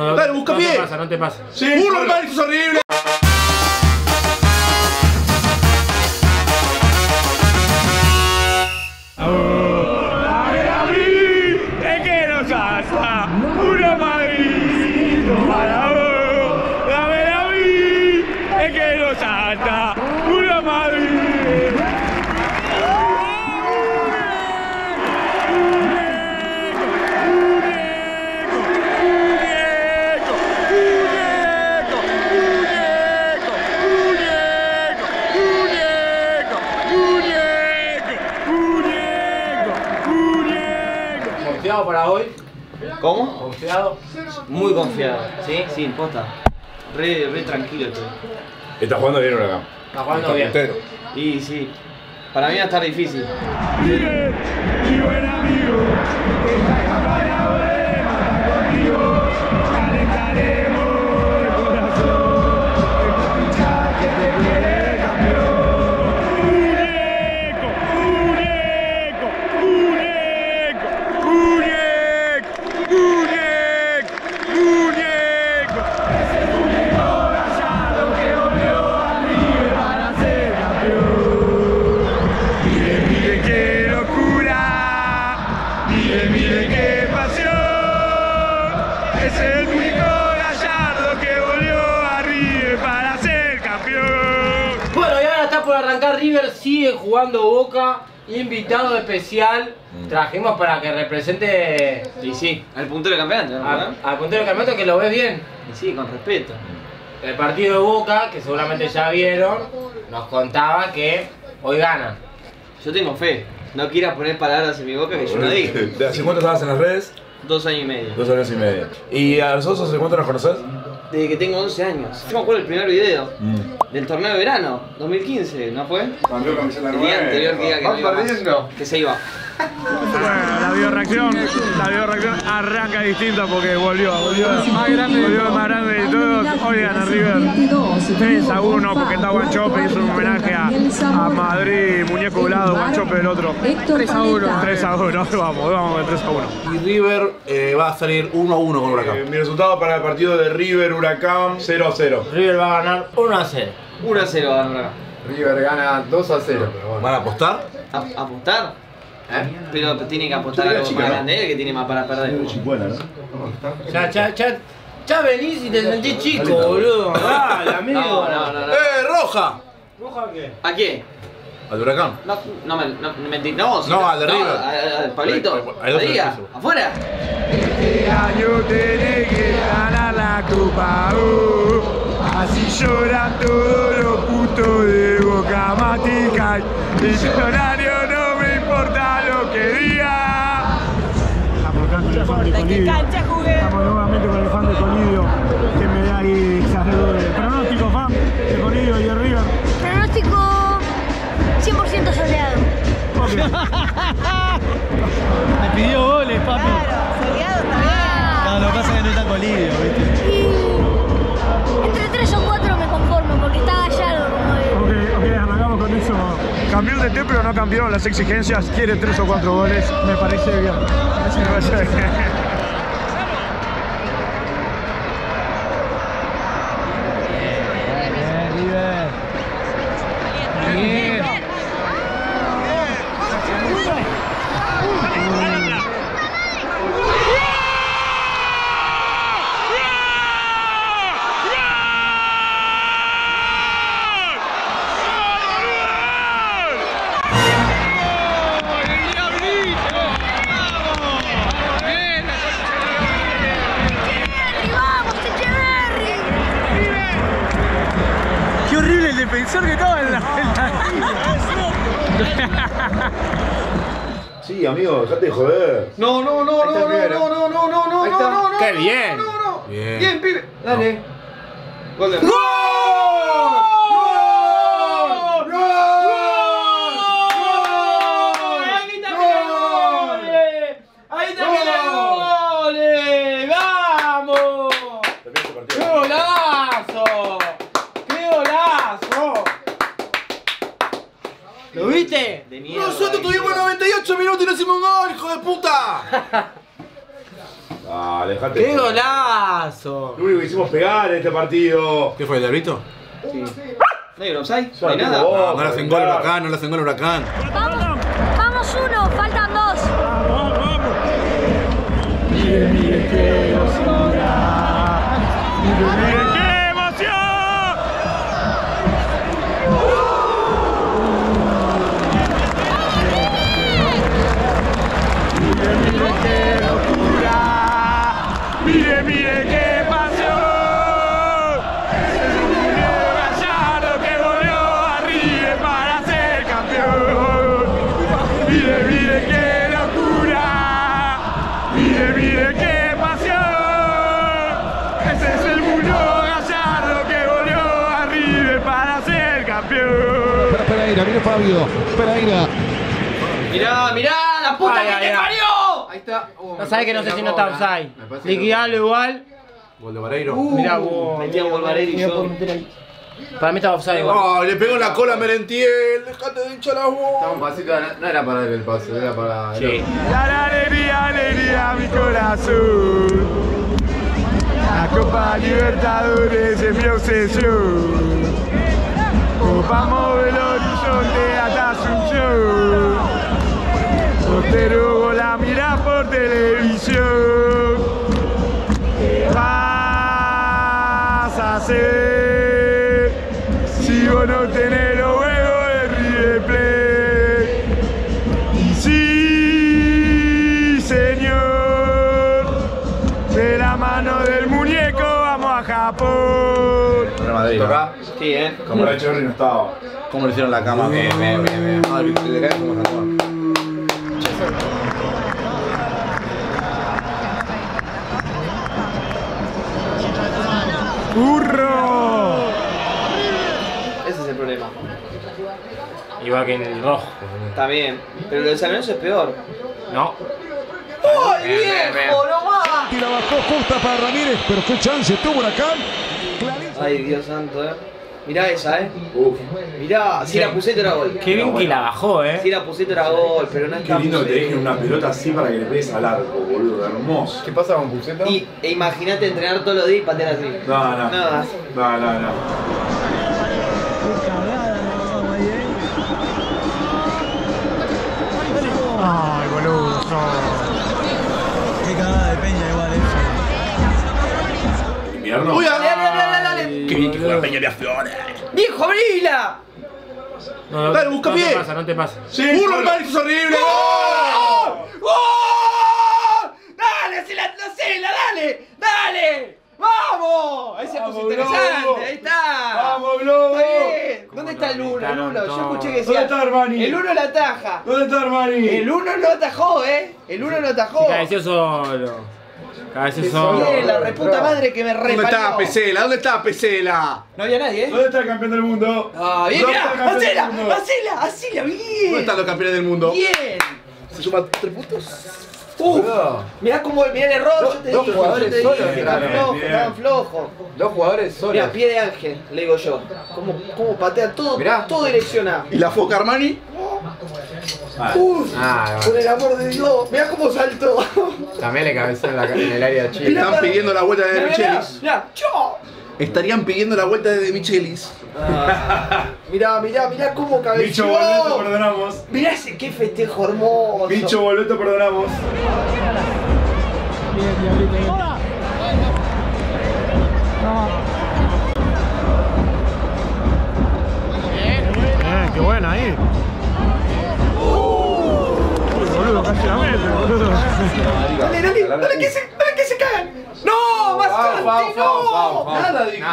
No, Dale, busca no pie. te pasa, no te pasa. ¡Burro, hermano, esto es horrible! Muy confiado. ¿Sí? Sí, posta. Re, re tranquilo estoy. Está jugando bien Huracán. Está jugando bien. Entero. Y sí. Para mí va a estar difícil. Mi buen amigo, esta River, sigue jugando Boca. Invitado especial, trajimos para que represente Y sí, al puntero del campeonato, ¿no? a- al puntero del campeonato que lo ves bien. Y sí, con respeto. El partido de Boca, que seguramente ya vieron, nos contaba que hoy ganan. Yo tengo fe. No quieras poner palabras en mi boca que yo no digo. ¿De hace cuánto estabas en las redes? Dos años y medio. Dos años y medio. ¿Y a nosotros hace cuánto nos conoces? Desde que tengo 11 años. Yo me acuerdo del primer video. Mm. Del torneo de verano, 2015, ¿no fue? Cambió camiseta El día anterior que diga que no iba más. perdiendo. Que se iba. Bueno, la bioreacción, la bioreacción arranca distinta porque volvió, volvió más grande, volvió el más grande de todos. Hoy gana River 3 a 1 porque está Guanchope, hizo un homenaje a, a Madrid, muñeco de un lado, Guanchope del otro. 3 a 1, 3 a 1, vamos, vamos de 3 a 1. Y River eh, va a salir 1 a 1 con Huracán. mi resultado para el partido de River Huracán 0 a 0. River va a ganar 1 a 0. 1 a 0 ganan acá. River gana 2 a 0. ¿Van a apostar? ¿A- ¿Apostar? ¿Eh? Pero tiene que apostar Yo algo chica, más ¿no? grande, él que tiene más para perder. Buena, ¿no? Ya, ya, ya, ya venís y te sentís chico, boludo. Dale, amigo. No, no, no, no. ¡Eh, roja! ¿Roja qué? ¿A quién? Al Huracán. No, no me no, me mentí. No, si No, al de River. a- Al Pablito. Piso. afuera. Este año tenés que ganar la copa, uh. así lloran todos los putos de Boca Matica. Me importa lo que diga. Estamos acá con el Colidio. Estamos nuevamente con el fan de Colidio, que me da ahí esas dudas. Pronóstico, fan de Colidio y de River. Pronóstico 100% soleado. Me pidió goles, papi. soleado está No, lo que pasa es que no está colidio, ¿viste? Y entre 3 o 4 me conformo porque está Gallardo eso. Campeón de té, pero no cambió las exigencias. Quiere tres o cuatro goles. Me parece. Bien, horrible el defensor que estaba en la. Sí, amigo, dejate de joder. No, no, no, no, no, no, no, no, no, no, no, no. ¡Qué bien! No, no. Bien. Bien, pibe. Dale. Gol de. ¡Gol! ¡Ahí también hay goles! ¡Ahí también hay goles! ¡Vamos! ¡Qué golazo! ¡Qué golazo! ¿Lo viste? De mierda. Nosotros tuvimos 98 minutos y no hicimos un gol, hijo de puta. Ah. ¡Qué golazo! Lo único que hicimos pegar en este partido. ¿Qué fue el diablito? ¿No hay? ¿No hay nada? No, no le hacen gol huracán, no le hacen gol huracán. Vamos, vamos uno, faltan dos. ¡Miren qué emoción! Fabio. Pereira. Mirá, mirá, la puta Ay, que ay, te ay. parió. Ahí está. Uh, No sabés que no sé si no está offside. Liquidalo igual. Gol de Vareiro. Mirá vos. Metí a Volvareiro y yo. Para mí estaba offside igual. Oh, le pegó en la cola a Merentiel. Dejate de hinchar la Estaba voz. un pasito, no, no era para él el pase, era para. Sí. La alegría, alegría, mi corazón. La Copa Libertadores es mi obsesión. Vamos del horizonte hasta Asunción. Portero la mira por televisión. ¿Qué vas a hacer si vos no tenés los huevos de River Plate? Y sí, señor, de la mano del muñeco vamos a Japón. Real Madrid. Acá, Sí, eh. como la Cherry no estaba. ¿Cómo le hicieron la cama? Bien, bien, bien, bien. Madre, le cae como Santón. ¡Burro! Ese es el problema. Igual que en el rojo. Está bien. Pero lo de San Lorenzo es peor. No. ¡Ay, viejo! ¡No más! Y la bajó justa para Ramírez, pero fue chance. Tuvo Huracán. Ay, Dios santo, eh. Mirá esa, eh. Uf, Mirá, si la pusiste era gol. Qué bien que la bajó, eh. Si la pusiste era gol, pero no qué está lindo que te dejen una pelota así para que le pegues al arco, boludo. Hermoso. ¿Qué pasa con Puceta? Y e imagínate entrenar todos los días y patear así. No, no. Nada. No, no, no. Ay, boludo. Qué cagada de peña igual. Invierno. Bien que juega Peña de Aflores! ¡Viejo, abrila! No, no, Dale, busca no pie. te pasa, no te pasa. Sí, ¡Burro, es horrible! ¡Gol! ¡Dale, hacela, hacela, dale! ¡Dale! ¡Vamos! Ahí se puso interesante, Globo. ahí está. ¡Vamos, Globo! Está. ¿Dónde está el uno? El gritaron uno, yo todos? escuché que ¿Dónde está Armani? El uno la ataja. ¿Dónde está Armani? El uno no atajó, eh. El uno no atajó. Se cabeció solo. Solo. Bien, la reputa madre que me ¿Dónde reparió. está Pesela? ¿Dónde está Pesela? No había nadie, eh. ¿Dónde está el campeón del mundo? Ah, bien, ¿Dónde campeón hacela, hacela, hacela, ¿Dónde bien. están los campeones del mundo? Bien. ¿Se suman tres puntos? Uf, mirá cómo, mirá el error, Dos- yo te dos dije, jugadores yo te solos dije, estaban flojos, bien. estaban flojos. Dos jugadores solos. Mirá, pie de ángel, le digo yo. Cómo, cómo patea todo, Mirá. todo direcciona. ¿Y la foca Armani? Uf, Ah, por el amor de Dios, mirá cómo saltó. También le cabeceó en, el área chica. Mirá, Están pidiendo la vuelta de Mirá, mirá, Michelis. Mirá, chao. Estarían pidiendo la vuelta de Michelis. Mirá, mirá, mirá cómo Bicho cabeció. Boleto, perdonamos. Mirá ese qué festejo hermoso. Bicho Boleto, perdonamos. Bien, qué buena ahí. Uy, boludo, casi la mete, boludo. Dale, dale, dale que se, dale que se cagan. Foul, foul, foul, foul. Nada dijo.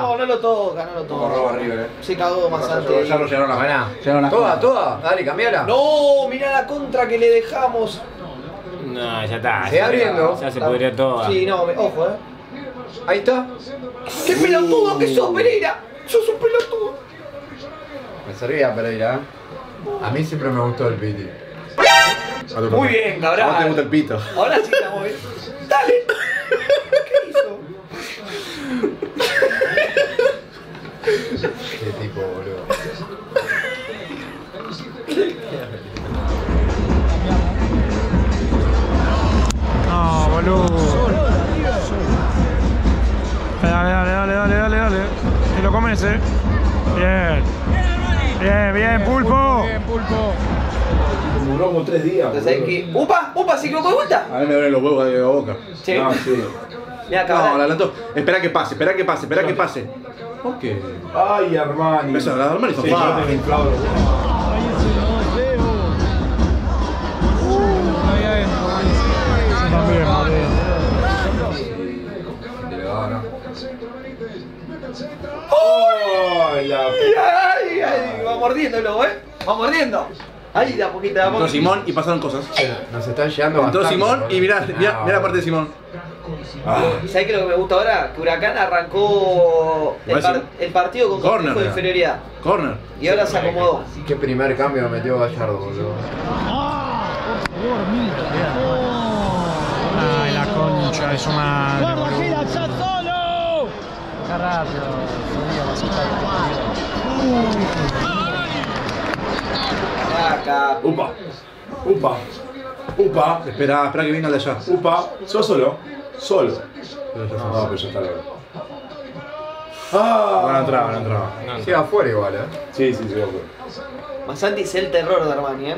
No, no lo toca, no lo toca. River, eh. Se cagó más antes. Ya lo llegaron. Llegaron a Toda, toda. Dale, cambiala. No, mirá la contra que le dejamos. No, ya está. Se ya abriendo. Ya se pudrió todo. Sí, no, me- ojo, eh. Ahí está. ¡Qué pelotudo que sos, Pereira! ¡Sos un pelotudo! Me servía Pereira. ¿eh? A mí siempre me gustó el Piti. Muy bien, cabrón. ¿Cómo te gusta el pito? Ahora sí estamos bien. ¡Dale! Qué tipo, boludo. No, boludo. Dale, dale, dale, dale, dale, dale. Te lo comes, eh. Bien. Bien, bien, pulpo. Bien, pulpo. Duró como tres días. Entonces hay que. ¡Upa! ¡Upa! De vuelta! A mí me duelen los huevos de la boca. Sí. No, sí. Mira, No, la adelantó. Espera que pase, espera que pase, espera que pase. ¿Por qué? Ay, Armani. Eso, la Armani Sí, yo fáciles. te inflado. También, también. Ay, la Ay, ay, va mordiéndolo, ¿eh? Va mordiendo. Ahí, de a poquito, de a Entró. Simón y pasaron cosas. Nos están llegando Entró bastante, Simón y mirá, mirá, No, mirá la parte de Simón. ¿Y ¿Sabés qué es lo que me gusta ahora? Que Huracán arrancó el, Buenísimo. par- el partido con Corner, de inferioridad. Corner. Y ahora se acomodó. Qué primer cambio metió Gallardo, boludo. Ay, la concha de su madre. boludo. Está rápido. Acá. Upa. Upa. Upa. Espera, espera que venga el de allá. Upa. ¿Sos solo? Solo. No, pero ya está largo. Ah. Van a entrar, van a entrar. Sí, afuera igual, eh. Sí, sí, sí, ok. Masanti es el terror de Armani, ¿eh?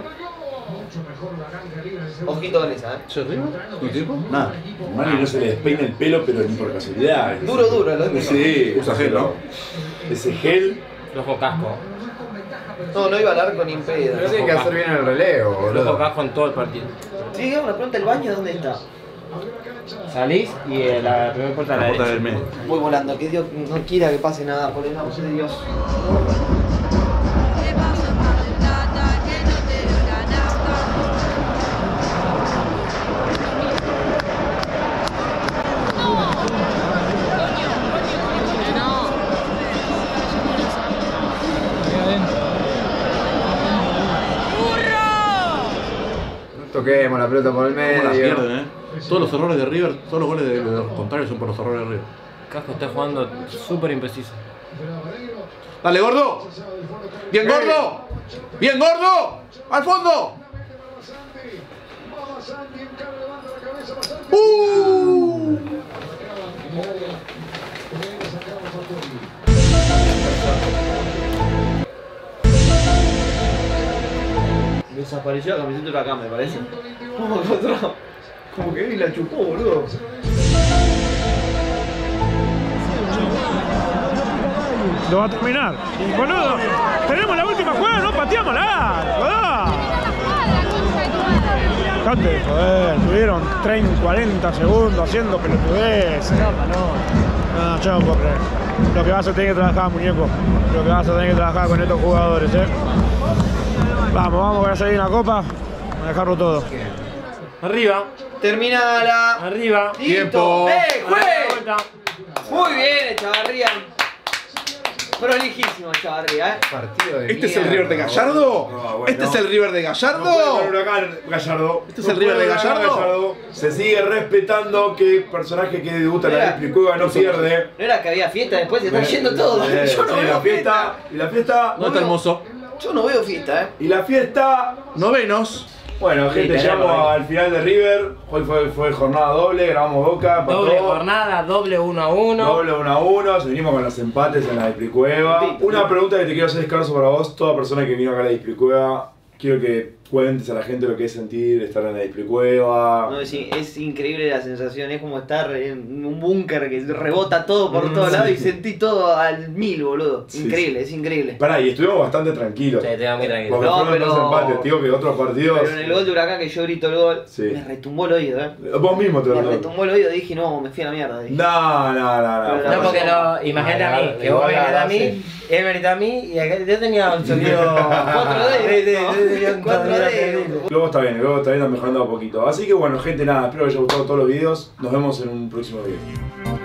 Ojito con esa, ¿eh? ¿Se ríe? ¿Un tiempo? Nada. Armani no se le despeina el pelo, pero ni por casualidad. Duro, duro, lo mismo. Sí, Usa gel, ¿no? Ese gel. Flojo casco. No, no iba al arco ni en pedo. Pero tiene que hacer bien el relevo, boludo. casco en todo el partido. Sí, una pregunta, ¿el baño dónde está? Salís y eh, la primera puerta a la La puerta derecha. Voy volando, que Dios no quiera que pase nada, por el amor de Dios. No toquemos la pelota por el ¿Cómo la medio. pierden, eh? Todos los errores de River, todos los goles de, de los contrarios son por los errores de River. Casco está jugando súper impreciso. ¡Dale, gordo! ¡Bien, gordo! ¡Bien, gordo! ¡Al fondo! ¡Uh! Desapareció la camiseta de Huracán, me parece. Como que vi la chupó, boludo. Lo va a terminar. Boludo, tenemos la última jugada, no pateámosla. Joder. Date de joder, tuvieron 30, 40 segundos haciendo pelotudez. No, yo no puedo creer. Lo que vas a tener que trabajar, muñeco. Lo que vas a tener que trabajar con estos jugadores, eh. Vamos, vamos, voy a salir una copa. A dejarlo todo. Arriba, Termina la. arriba. Tiempo. ¡Eh, juez! Muy bien, Chavarría. Prolijísimo, Chavarría, eh. Partido de ¿Este es el mierda, River de Gallardo? No, bueno. ¿Este es el River de No Gallardo? puede con Huracán Gallardo. ¿Este es el River de puede ganar Gallardo? Se sigue respetando que personaje que debuta en la Mira. No pierde. No era que había fiesta, después se están yendo todos. Eh, Yo no sí, veo la fiesta. Y la fiesta. ¿Dónde está el mozo? Yo no veo fiesta, eh. Y la fiesta. Novenos. Bueno, gente, llegamos al final de River. Hoy fue, fue jornada doble, grabamos Boca, empató. Doble jornada, doble 1 a 1. Doble 1 a 1, seguimos con los empates en la Explicueva. Una pregunta que te quiero hacer, Carlos, para vos. Toda persona que vino acá a la Explicueva, quiero que cuentes a la gente lo que es sentir estar en la Explicueva. No, es, in- es increíble la sensación, es como estar en un búnker que rebota todo por Mm, todos lados y sentí todo al mil, boludo. Sí, Increíble, es increíble. Pará, y estuvimos bastante tranquilos. Sí, da muy tranquilo. Porque No, fueron pero- dos empates, digo que otros partidos. Pero en el gol de Huracán que yo grito el gol, Sí. me retumbó el oído, eh. Vos mismo te Me lo retumbó el oído y dije, no, me fui a la mierda. dije. No, no, no, no. No, porque no, imagínate a mí, que vos venís a mí, él a mí y acá yo tenía un sonido. Cuatro dedos, Sí, sí, ¿no? yo tenía un Cuatro sonido dedos. terrible. Luego está bien, luego está bien, está mejorando un poquito. Así que bueno, gente, nada, espero que les haya gustado todos los videos. Nos vemos en un próximo video.